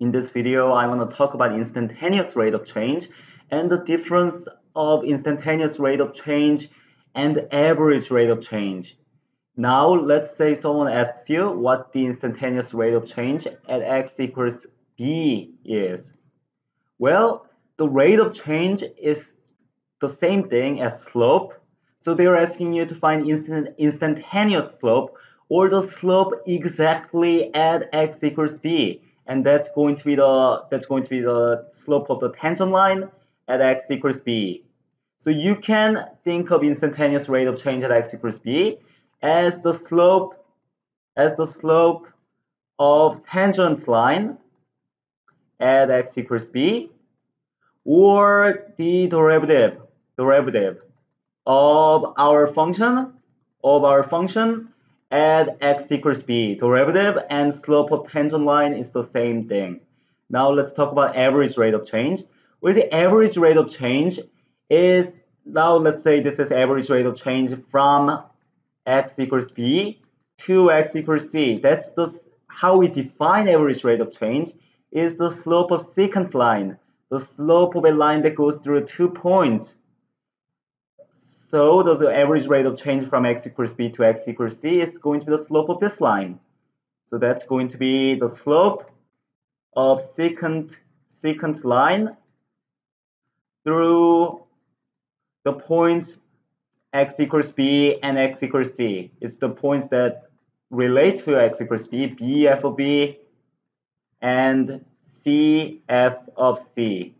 In this video, I want to talk about instantaneous rate of change and the difference of instantaneous rate of change and average rate of change. Now, let's say someone asks you what the instantaneous rate of change at x equals b is. Well, the rate of change is the same thing as slope. So they're asking you to find instant, instantaneous slope or the slope exactly at x equals b and that's going to be the that's going to be the slope of the tangent line at x equals b. So you can think of instantaneous rate of change at x equals b as the slope as the slope of tangent line at x equals b or the derivative derivative of our function of our function at x equals b. Derivative and slope of tangent line is the same thing. Now let's talk about average rate of change. Where the average rate of change is, now let's say this is average rate of change from x equals b to x equals c. That's the how we define average rate of change is the slope of secant line, the slope of a line that goes through two points. So the average rate of change from x equals b to x equals c is going to be the slope of this line. So that's going to be the slope of secant secant line through the points x equals b and x equals c. It's the points that relate to x equals b, b f of b, and c f of c.